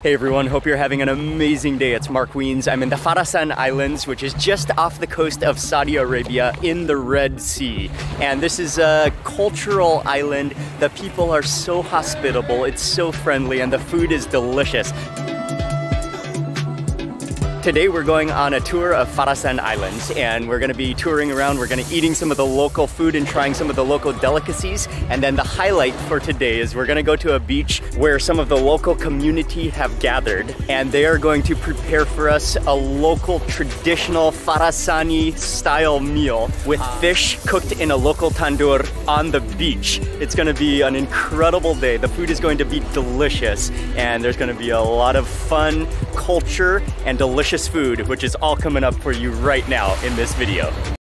Hey everyone, hope you're having an amazing day. It's Mark Wiens. I'm in the Farasan Islands, which is just off the coast of Saudi Arabia in the Red Sea. And this is a cultural island. The people are so hospitable, it's so friendly, and the food is delicious. Today we're going on a tour of Farasan Islands and we're gonna be touring around, we're gonna eating some of the local food and trying some of the local delicacies. And then the highlight for today is we're gonna go to a beach where some of the local community have gathered and they are going to prepare for us a local traditional Farasani style meal with fish cooked in a local tandoor on the beach. It's gonna be an incredible day. The food is going to be delicious and there's gonna be a lot of fun culture and delicious food, which is all coming up for you right now in this video.